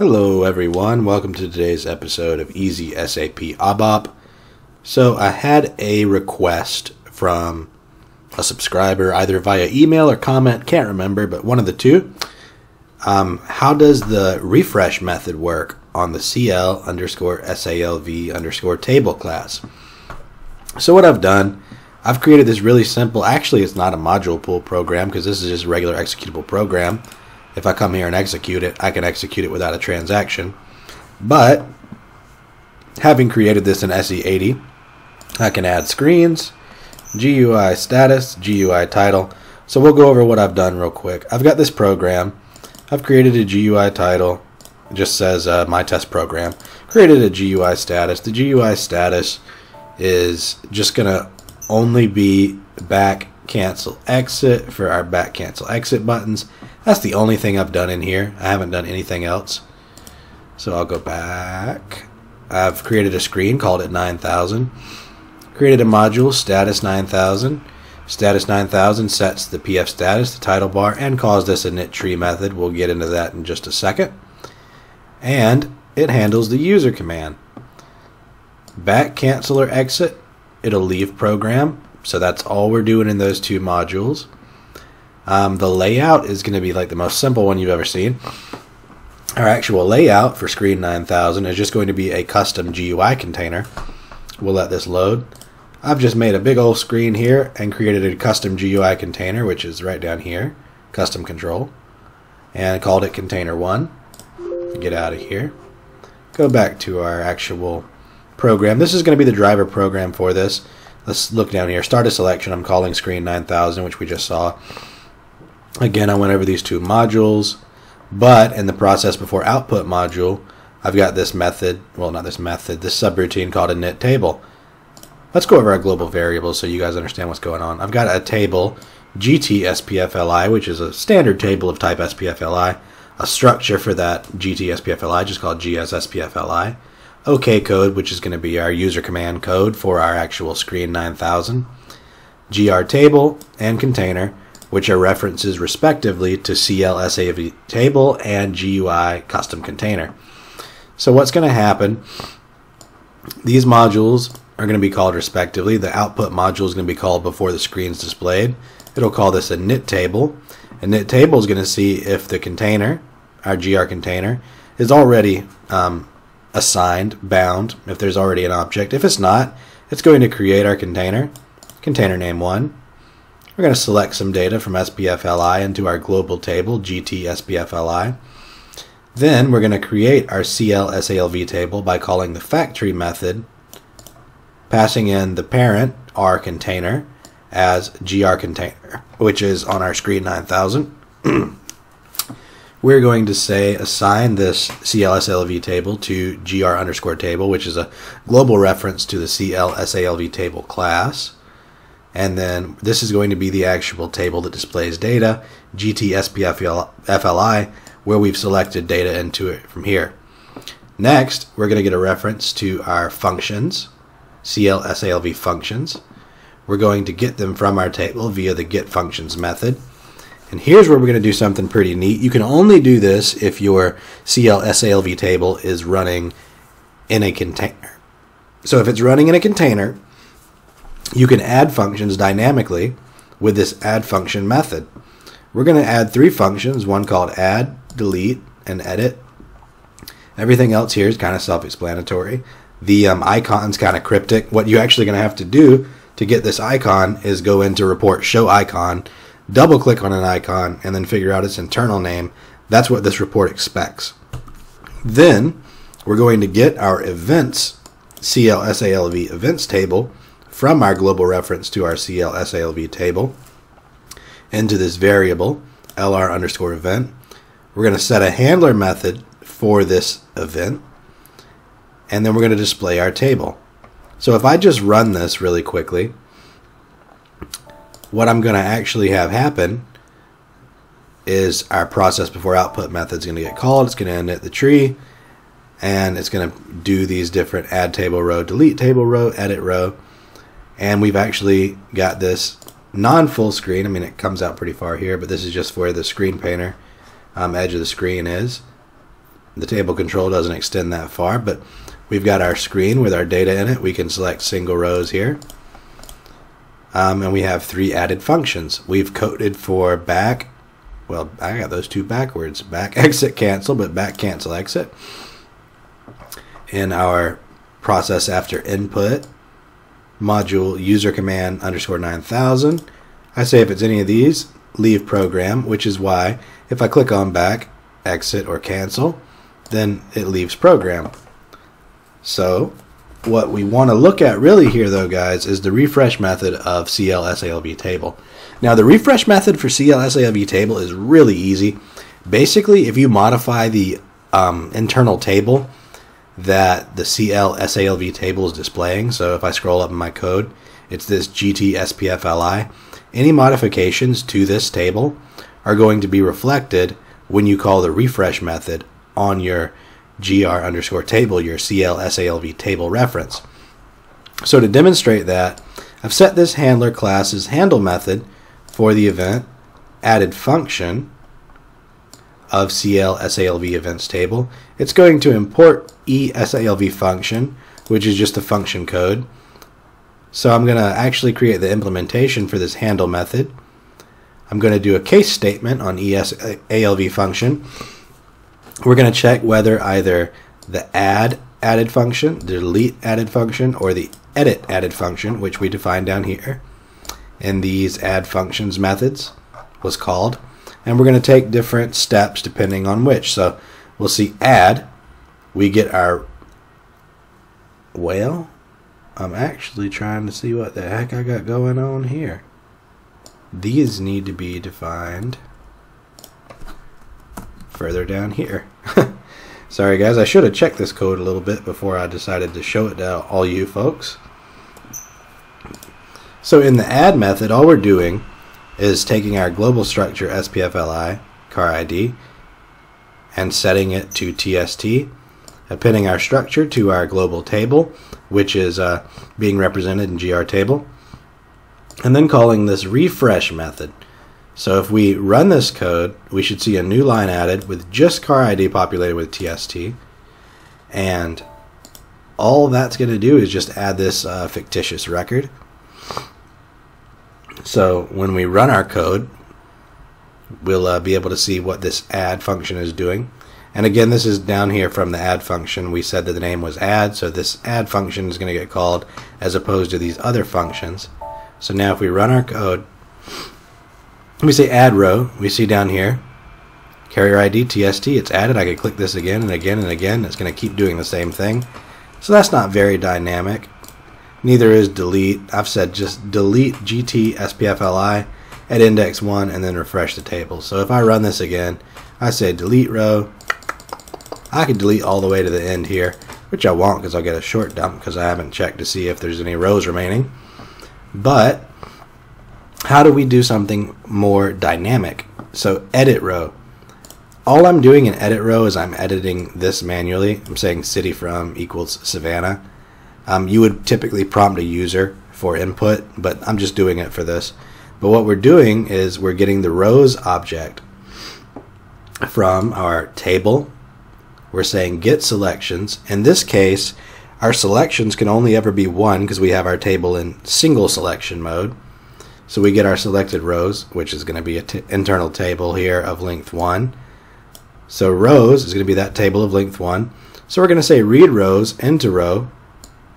Hello, everyone. Welcome to today's episode of Easy SAP ABAP. So, I had a request from a subscriber, either via email or comment, can't remember, but one of the two. Um, how does the refresh method work on the CL underscore SALV underscore table class? So, what I've done, I've created this really simple, actually, it's not a module pool program because this is just a regular executable program if I come here and execute it, I can execute it without a transaction. But having created this in SE80, I can add screens, GUI status, GUI title. So we'll go over what I've done real quick. I've got this program. I've created a GUI title. It just says uh, my test program. Created a GUI status. The GUI status is just going to only be back cancel exit for our back cancel exit buttons that's the only thing I've done in here. I haven't done anything else. So I'll go back. I've created a screen, called it 9000. Created a module, status 9000. Status 9000 sets the PF status, the title bar, and calls this a init tree method. We'll get into that in just a second. And it handles the user command. Back cancel or exit, it'll leave program. So that's all we're doing in those two modules. Um, the layout is going to be like the most simple one you've ever seen. Our actual layout for Screen 9000 is just going to be a custom GUI container. We'll let this load. I've just made a big old screen here and created a custom GUI container, which is right down here, custom control, and called it container 1. Get out of here. Go back to our actual program. This is going to be the driver program for this. Let's look down here. Start a selection. I'm calling screen 9000, which we just saw. Again, I went over these two modules, but in the process before output module, I've got this method, well, not this method, this subroutine called init table. Let's go over our global variables so you guys understand what's going on. I've got a table, GTSPFLI, which is a standard table of type SPFLI, a structure for that GTSPFLI, just called GS SPFLI, OK code, which is going to be our user command code for our actual screen 9000, GR table, and container, which are references respectively to CLSALV table and GUI custom container. So what's going to happen, these modules are going to be called respectively. The output module is going to be called before the screen is displayed. It'll call this a init table. A init table is going to see if the container, our GR container, is already um, assigned, bound, if there's already an object. If it's not, it's going to create our container, container name 1, we're going to select some data from SPFLI into our global table, GT SPFLI. Then we're going to create our CLSALV table by calling the factory method, passing in the parent, R container, as GR container, which is on our screen 9000. we're going to say assign this CLSALV table to GR underscore table, which is a global reference to the CLSALV table class. And then this is going to be the actual table that displays data, GTSPFLI, where we've selected data into it from here. Next, we're going to get a reference to our functions, CLSALV functions. We're going to get them from our table via the get functions method. And here's where we're going to do something pretty neat. You can only do this if your CLSALV table is running in a container. So if it's running in a container, you can add functions dynamically with this add function method. We're going to add three functions, one called add, delete, and edit. Everything else here is kind of self-explanatory. The um, icon's kind of cryptic. What you're actually going to have to do to get this icon is go into report show icon, double click on an icon, and then figure out its internal name. That's what this report expects. Then we're going to get our events, CLSALV events table, from our global reference to our CLSALV table into this variable, LR underscore event. We're going to set a handler method for this event, and then we're going to display our table. So if I just run this really quickly, what I'm going to actually have happen is our process before output method is going to get called. It's going to init the tree, and it's going to do these different add table row, delete table row, edit row, and we've actually got this non-full screen. I mean, it comes out pretty far here, but this is just where the screen painter um, edge of the screen is. the table control doesn't extend that far, but we've got our screen with our data in it. We can select single rows here. Um, and we have three added functions. We've coded for back, well, I got those two backwards. Back exit cancel, but back cancel exit. In our process after input module user command underscore 9000, I say if it's any of these, leave program, which is why if I click on back, exit, or cancel, then it leaves program. So what we want to look at really here though guys is the refresh method of CLSALV table. Now the refresh method for CLSALV table is really easy. Basically if you modify the um, internal table that the CLSALV table is displaying, so if I scroll up in my code, it's this GTSPFLI, any modifications to this table are going to be reflected when you call the refresh method on your gr underscore table, your CLSALV table reference. So to demonstrate that, I've set this handler class's handle method for the event added function of CLSALV events table. It's going to import ESALV function, which is just a function code. So I'm going to actually create the implementation for this handle method. I'm going to do a case statement on ESALV function we're going to check whether either the add added function, the delete added function, or the edit added function, which we define down here in these add functions methods was called. And we're going to take different steps depending on which. So we'll see add, we get our, well, I'm actually trying to see what the heck I got going on here. These need to be defined further down here. Sorry guys, I should have checked this code a little bit before I decided to show it to all you folks. So in the add method, all we're doing is taking our global structure SPFLI car ID and setting it to TST, appending our structure to our global table, which is uh, being represented in GR table, and then calling this refresh method. So if we run this code, we should see a new line added with just car ID populated with TST. And all that's going to do is just add this uh, fictitious record. So when we run our code, we'll uh, be able to see what this add function is doing. And again, this is down here from the add function. We said that the name was add, so this add function is going to get called as opposed to these other functions. So now if we run our code, we say add row. We see down here carrier ID TST. It's added. I could click this again and again and again. It's going to keep doing the same thing. So that's not very dynamic. Neither is delete. I've said just delete GT SPFLI at index 1 and then refresh the table. So if I run this again, I say delete row. I could delete all the way to the end here, which I won't because I'll get a short dump because I haven't checked to see if there's any rows remaining. But how do we do something more dynamic? So edit row. All I'm doing in edit row is I'm editing this manually. I'm saying city from equals Savannah. Um, you would typically prompt a user for input, but I'm just doing it for this. But what we're doing is we're getting the rows object from our table. We're saying get selections. In this case, our selections can only ever be one because we have our table in single selection mode. So we get our selected rows, which is going to be an internal table here of length 1. So rows is going to be that table of length 1. So we're going to say read rows into row.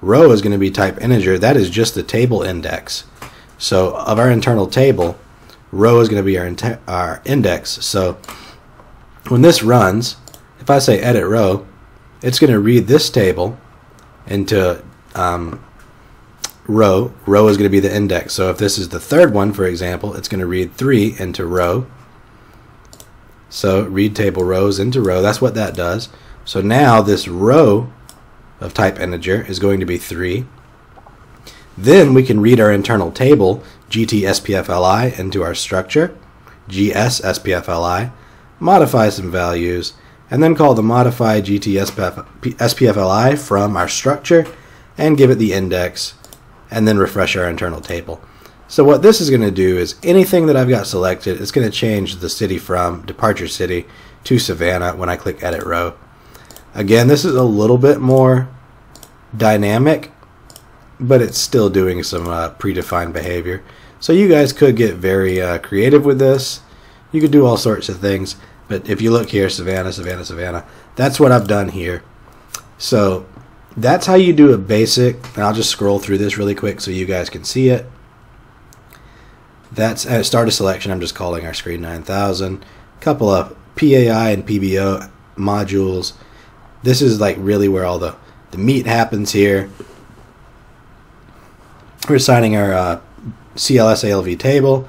Row is going to be type integer. That is just the table index. So of our internal table, row is going to be our, our index. So when this runs, if I say edit row, it's going to read this table into um, row. Row is going to be the index. So if this is the third one, for example, it's going to read 3 into row. So read table rows into row. That's what that does. So now this row of type integer is going to be 3. Then we can read our internal table, GTSPFLI, into our structure, GSSPFLI, modify some values, and then call the modify GTSPFLI from our structure and give it the index and then refresh our internal table. So what this is going to do is anything that I've got selected, it's going to change the city from departure city to Savannah when I click edit row. Again, this is a little bit more dynamic, but it's still doing some uh, predefined behavior. So you guys could get very uh, creative with this. You could do all sorts of things. But if you look here, Savannah, Savannah, Savannah, that's what I've done here. So that's how you do a basic, and I'll just scroll through this really quick so you guys can see it. That's at uh, start a selection. I'm just calling our screen 9000. Couple of PAI and PBO modules. This is like really where all the, the meat happens here. We're assigning our uh, CLSALV table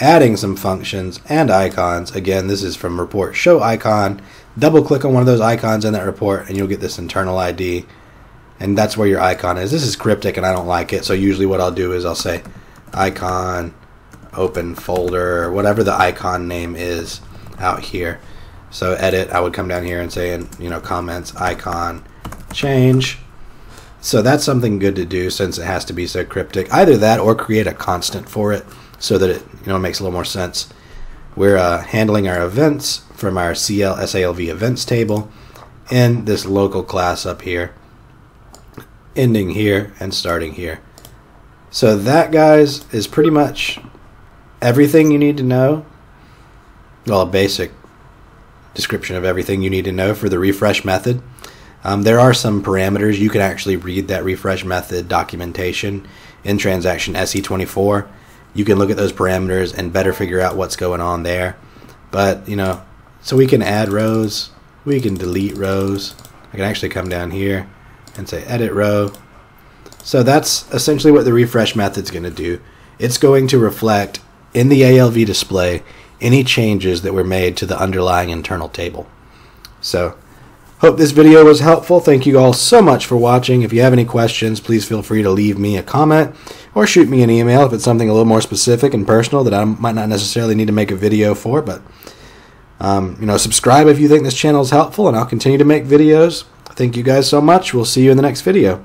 adding some functions and icons. Again, this is from report show icon. Double click on one of those icons in that report and you'll get this internal ID. And that's where your icon is. This is cryptic and I don't like it. So usually what I'll do is I'll say icon, open folder, whatever the icon name is out here. So edit, I would come down here and say, in, you know, comments, icon, change. So that's something good to do since it has to be so cryptic. Either that or create a constant for it so that it you know makes a little more sense. We're uh, handling our events from our CL SALV events table in this local class up here, ending here and starting here. So that, guys, is pretty much everything you need to know. Well, a basic description of everything you need to know for the refresh method. Um, there are some parameters. You can actually read that refresh method documentation in transaction SE24 you can look at those parameters and better figure out what's going on there. But, you know, so we can add rows, we can delete rows. I can actually come down here and say edit row. So that's essentially what the refresh method's going to do. It's going to reflect in the ALV display any changes that were made to the underlying internal table. So Hope this video was helpful. Thank you all so much for watching. If you have any questions, please feel free to leave me a comment or shoot me an email if it's something a little more specific and personal that I might not necessarily need to make a video for. But, um, you know, subscribe if you think this channel is helpful, and I'll continue to make videos. Thank you guys so much. We'll see you in the next video.